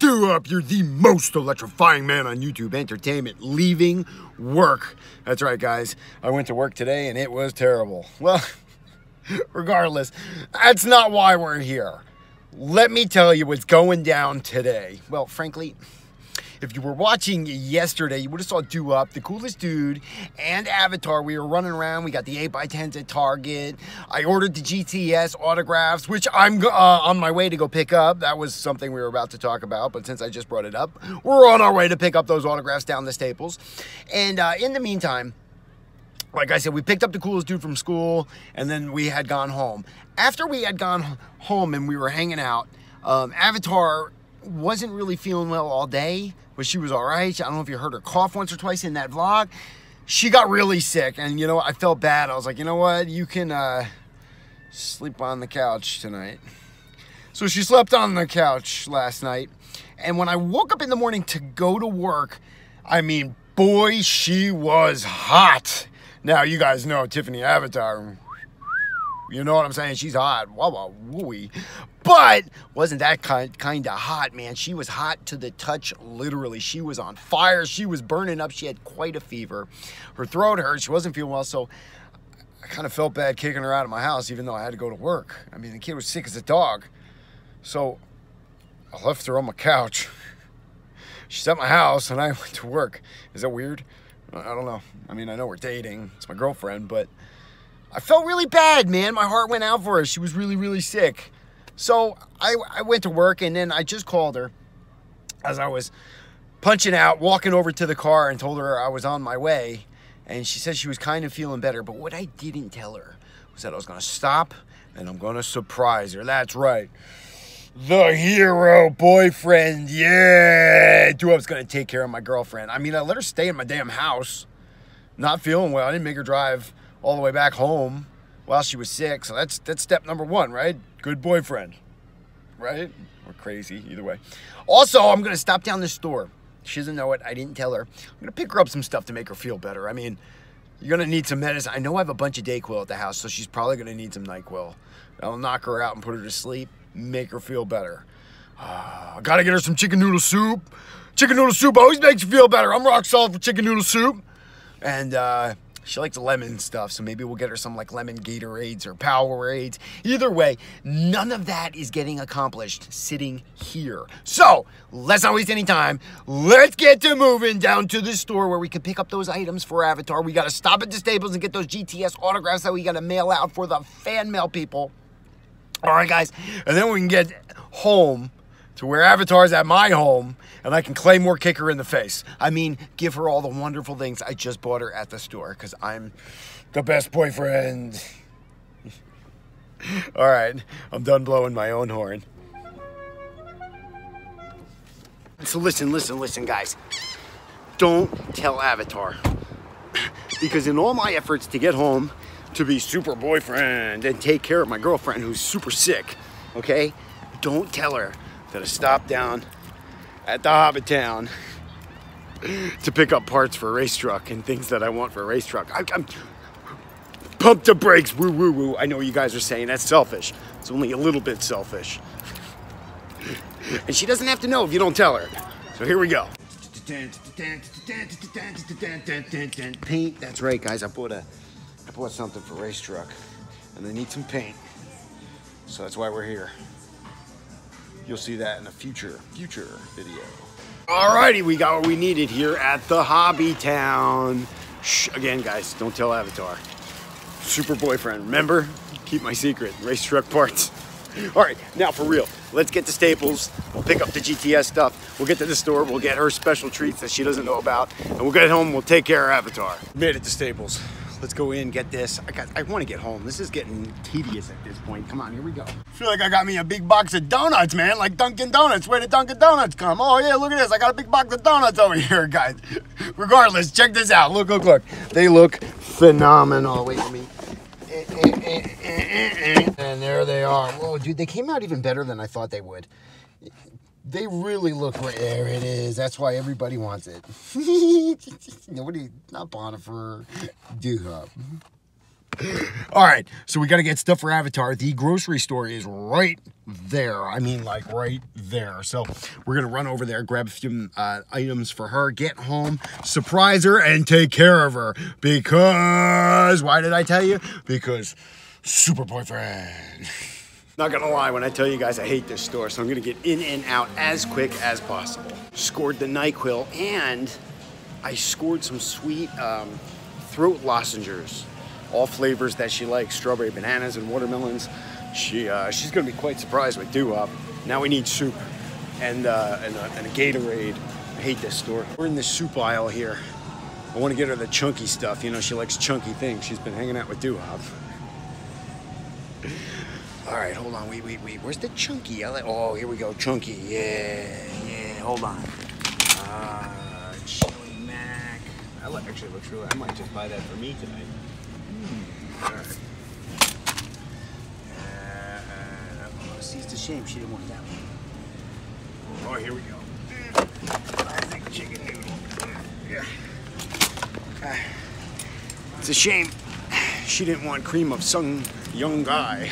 Duhop? You're the most electrifying man on YouTube Entertainment, leaving work. That's right, guys. I went to work today and it was terrible. Well, regardless, that's not why we're here. Let me tell you what's going down today. Well, frankly, if you were watching yesterday, you would have saw Duhop, the coolest dude, and Avatar. We were running around. We got the 8x10s at Target. I ordered the GTS autographs, which I'm uh, on my way to go pick up. That was something we were about to talk about, but since I just brought it up, we're on our way to pick up those autographs down the Staples. And uh, in the meantime, like I said, we picked up the coolest dude from school, and then we had gone home. After we had gone home and we were hanging out, um, Avatar wasn't really feeling well all day but she was all right. I don't know if you heard her cough once or twice in that vlog. She got really sick, and you know, I felt bad. I was like, you know what? You can uh, sleep on the couch tonight. So she slept on the couch last night, and when I woke up in the morning to go to work, I mean, boy, she was hot. Now, you guys know Tiffani Avatar. You know what I'm saying? She's hot. Wow, wow, wooey. But wasn't that kind kind of hot, man? She was hot to the touch, literally. She was on fire. She was burning up. She had quite a fever. Her throat hurt. She wasn't feeling well, so I kind of felt bad kicking her out of my house, even though I had to go to work. I mean, the kid was sick as a dog. So I left her on my couch. She's at my house, and I went to work. Is that weird? I don't know. I mean, I know we're dating. It's my girlfriend, but I felt really bad, man. My heart went out for her. She was really, really sick. So I, I went to work and then I just called her as I was punching out, walking over to the car and told her I was on my way. And she said she was kind of feeling better. But what I didn't tell her was that I was going to stop and I'm going to surprise her. That's right. The hero boyfriend. Yeah. Dude, I was going to take care of my girlfriend. I mean, I let her stay in my damn house. Not feeling well. I didn't make her drive all the way back home while she was sick. So that's that's step number one, right? Good boyfriend, right? Or crazy, either way. Also, I'm gonna stop down the store. She doesn't know it. I didn't tell her. I'm gonna pick her up some stuff to make her feel better. I mean, you're gonna need some medicine. I know I have a bunch of Dayquil at the house, so she's probably gonna need some Nyquil. I'll knock her out and put her to sleep, make her feel better. Uh, gotta get her some chicken noodle soup. Chicken noodle soup always makes you feel better. I'm rock solid for chicken noodle soup. And uh, she likes lemon stuff, so maybe we'll get her some like lemon Gatorades or Powerades. Either way, none of that is getting accomplished sitting here. So let's not waste any time. Let's get to moving down to the store where we can pick up those items for Avatar. We got to stop at the Staples and get those GTS autographs that we got to mail out for the fan mail people. All right, guys, and then we can get home to where Avatar's at my home and I can Claymore kick her in the face. I mean, give her all the wonderful things I just bought her at the store because I'm the best boyfriend. all right, I'm done blowing my own horn. So listen, listen, listen, guys. Don't tell Avatar. Because in all my efforts to get home to be super boyfriend and take care of my girlfriend who's super sick, okay? Don't tell her that I stopped down at the Hobby Town to pick up parts for a race truck and things that I want for a race truck. I, am pumped to brakes, woo woo woo. I know you guys are saying that's selfish. It's only a little bit selfish. And she doesn't have to know if you don't tell her. So here we go. Paint, that's right guys, I bought a I bought something for race truck and they need some paint. So that's why we're here. You'll see that in a future, future video. Alrighty, we got what we needed here at the Hobby Town. Shh, again, guys, don't tell Avatar. Super boyfriend, remember? Keep my secret, race truck parts. All right, now for real, let's get to Staples. We'll pick up the GTS stuff. We'll get to the store. We'll get her special treats that she doesn't know about. And we'll get home. We'll take care of Avatar. Made it to Staples. Let's go in, get this. I got. I want to get home. This is getting tedious at this point. Come on, here we go. Feel like I got me a big box of donuts, man, like Dunkin' Donuts. Where did Dunkin' Donuts come? Oh yeah, look at this. I got a big box of donuts over here, guys. Regardless, check this out. Look, look, look. They look phenomenal. Wait for me. And there they are. Whoa, dude, they came out even better than I thought they would. They really look great. There it is. That's why everybody wants it. Nobody, not Bonifer, do All right, so we got to get stuff for Avatar. The grocery store is right there. I mean, like right there. So we're gonna run over there, grab a few uh, items for her, get home, surprise her, and take care of her. Because why did I tell you? Because super boyfriend. Not gonna lie, when I tell you guys I hate this store, so I'm gonna get in and out as quick as possible. Scored the NyQuil and I scored some sweet um, throat lozenges. All flavors that she likes, strawberry bananas and watermelons. She, uh, she's gonna be quite surprised with Doo Now we need soup and, uh, and, a, and a Gatorade. I hate this store. We're in the soup aisle here. I wanna get her the chunky stuff. You know, she likes chunky things. She's been hanging out with Doo All right, hold on, wait, wait, wait. Where's the chunky? Oh, here we go, chunky. Yeah, yeah, hold on. Uh, chili mac. That actually looks really, I might just buy that for me tonight. Mm. All right. Uh, uh, oh, see, it's a shame she didn't want that one. Oh, here we go. Classic chicken noodle. Yeah. Uh, it's a shame she didn't want cream of some young guy.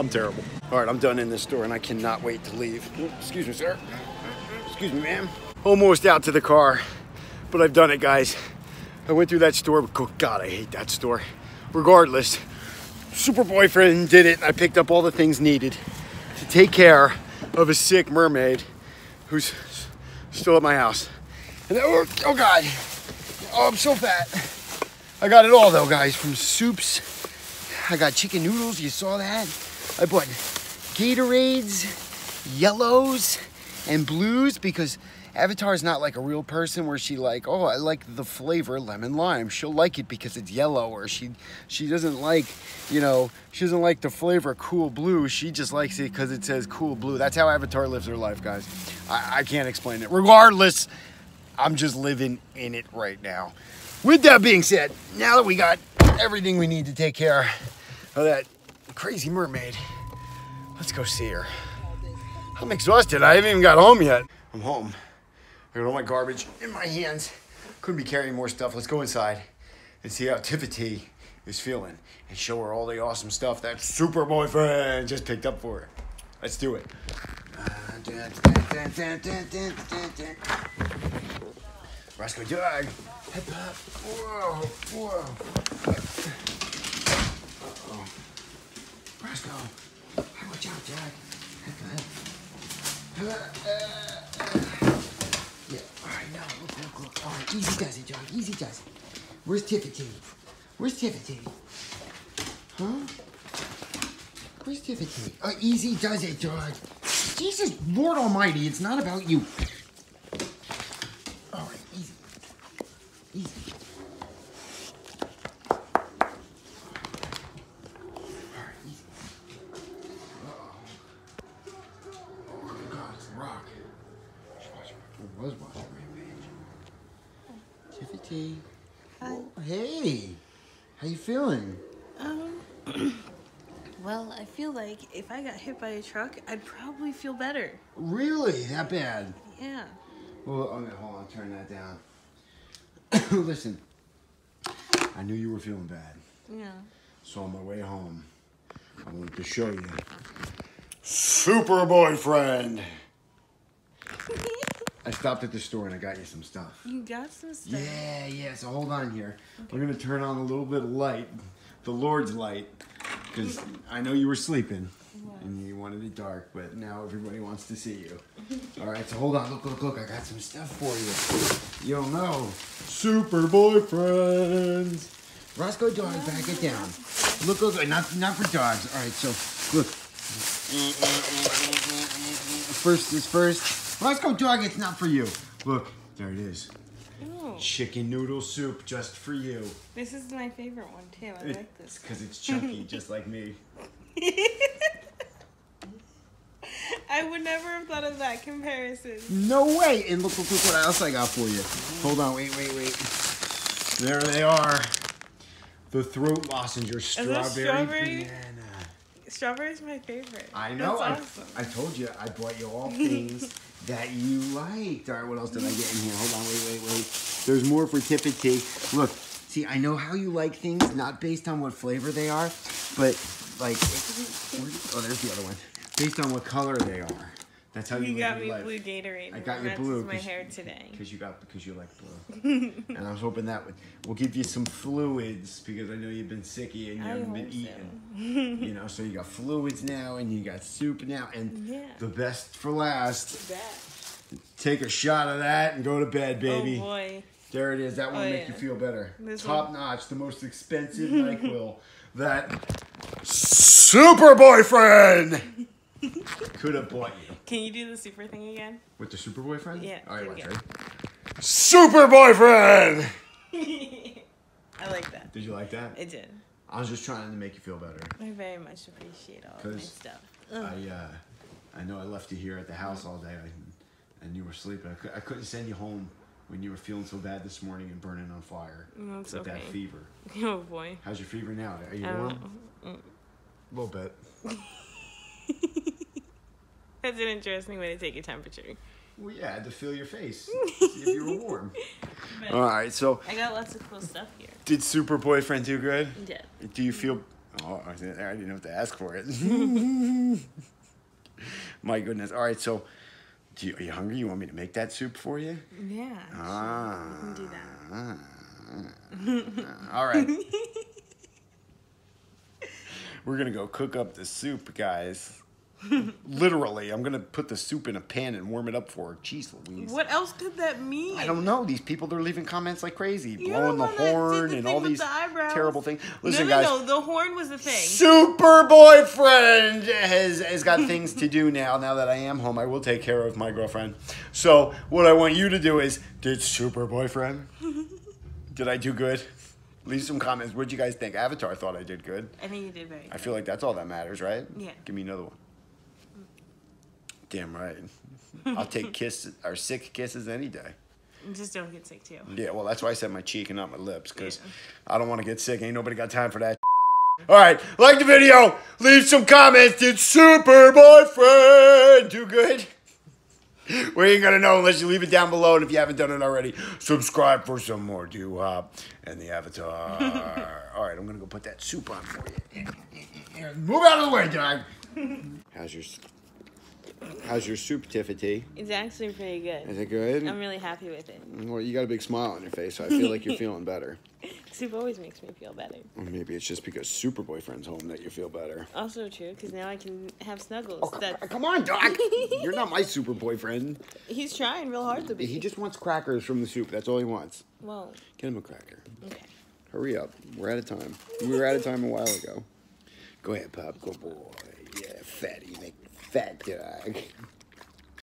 I'm terrible. All right, I'm done in this store and I cannot wait to leave. Excuse me, sir. Excuse me, ma'am. Almost out to the car, but I've done it, guys. I went through that store, but oh God, I hate that store. Regardless, super boyfriend did it. I picked up all the things needed to take care of a sick mermaid who's still at my house. And oh, oh God, oh, I'm so fat. I got it all though, guys, from soups. I got chicken noodles, you saw that. I bought Gatorades, yellows, and blues because Avatar is not like a real person where she like, oh, I like the flavor lemon lime. She'll like it because it's yellow, or she she doesn't like, you know, she doesn't like the flavor cool blue. She just likes it because it says cool blue. That's how Avatar lives her life, guys. I, I can't explain it. Regardless, I'm just living in it right now. With that being said, now that we got everything we need to take care of that crazy mermaid. Let's go see her. I'm exhausted. I haven't even got home yet. I'm home. I got all my garbage in my hands. Couldn't be carrying more stuff. Let's go inside and see how Tiffani is feeling and show her all the awesome stuff that super boyfriend just picked up for her. Let's do it. Roscoe hop. Whoa, whoa. Let's go. Watch out, Jack. Yeah, all right, now, look, look, look. All right, easy does it, Jack. Easy does it. Where's Tiffani? Where's Tiffani? Huh? Where's Tiffani? Oh, easy does it, George. Jesus, Lord Almighty, it's not about you. All right, easy. Easy. Hi. Oh, hey. How you feeling? Um. well, I feel like if I got hit by a truck, I'd probably feel better. Really? That bad? Yeah. Well, oh, okay, hold on. Turn that down. Listen, I knew you were feeling bad. Yeah. So on my way home, I wanted to show you Super Boyfriend. I stopped at the store and I got you some stuff. You got some stuff? Yeah, yeah. So hold on here. Okay. We're going to turn on a little bit of light, the Lord's light, because I know you were sleeping and you wanted it dark, but now everybody wants to see you. All right, so hold on. Look, look, look. I got some stuff for you. You don't know. Super boyfriends. Roscoe dog, back it down. Look, look, not, not for dogs. All right, so look. First is first. Roscoe dog, it's not for you. Look, there it is. Chicken noodle soup just for you. This is my favorite one too. I it, like this. Because it's chunky, just like me. I would never have thought of that comparison. No way! And look, look, look what else I got for you. Hold on, wait, wait, wait. There they are. The throat lozenge, strawberry, strawberry banana. Strawberry is my favorite. I know. I, awesome. I told you I brought you all things that you liked. All right, what else did I get in here? Hold on, wait, wait, wait. There's more for Tiffani. Look, See, I know how you like things, not based on what flavor they are, but like, oh, there's the other one. Based on what color they are. That's how you, You got your me life. blue Gatorade. I got it you matches blue my hair today. Because you got because you like blue, and I was hoping that would will give you some fluids because I know you've been sicky and you I haven't been eating. you know, so you got fluids now and you got soup now, and Yeah. the best for last. Take a shot of that and go to bed, baby. Oh boy. There it is. That one Oh, make you feel better. This Top notch, the most expensive Nyquil that super boyfriend could have bought you. Can you do the super thing again? With the super boyfriend? Yeah, All right, watch, ready? Super boyfriend. I like that. Did you like that? It did. I was just trying to make you feel better. I very much appreciate all of my stuff. I uh, I know I left you here at the house all day, I, and you were sleeping. I, cou- I couldn't send you home when you were feeling so bad this morning and burning on fire mm, That's with that fever. Oh boy. How's your fever now? Are you I warm? Mm. A little bit. That's an interesting way to take a temperature. Well, yeah, I had to feel your face, see if you were warm. All right, so I got lots of cool stuff here. did Super Boyfriend do good? Yeah. Do you feel? Oh, I didn't I didn't have to ask for it. My goodness. All right, so do you, are you hungry? You want me to make that soup for you? Yeah. Ah. can do that. All right. We're gonna go cook up the soup, guys. Literally, I'm gonna put the soup in a pan and warm it up for her. Jeez Louise. What else could that mean? I don't know. These people they're leaving comments like crazy, You're blowing the the one that did horn the and all these the terrible things. Listen, no, no, guys. no. The horn was the thing. Super boyfriend has has got things to do now. Now that I am home, I will take care of my girlfriend. So what I want you to do is, did super boyfriend? did I do good? Leave some comments. What'd you guys think? Avatar thought I did good. I think you did very I feel like that's all that matters, right? Yeah. Give me another one. Damn right. I'll take kisses or sick kisses any day. Just don't get sick too. Yeah, well, that's why I said my cheek and not my lips, because Yeah. I don't want to get sick. Ain't nobody got time for that. All right, like the video, leave some comments. Did Super Boyfriend do good? We ain't gonna know unless you leave it down below, and if you haven't done it already, subscribe for some more Duhop and the Avatar. All right, I'm gonna go put that soup on for you. Move out of the way, dog. How's your How's your soup, Tiffani? It's actually pretty good. Is it good? I'm really happy with it. Well, you got a big smile on your face, so I feel like you're feeling better. Soup always makes me feel better. Or maybe it's just because Super Boyfriend's home that you feel better. Also true, because now I can have snuggles. Oh, that come on, Doc. You're not my Super Boyfriend. he's trying real hard to be. He just wants crackers from the soup. That's all he wants. well, Get him a cracker. okay. Hurry up. We're out of time. We were out of time a while ago. Go ahead, Pop. Good boy. Yeah, fatty. Make fat dog.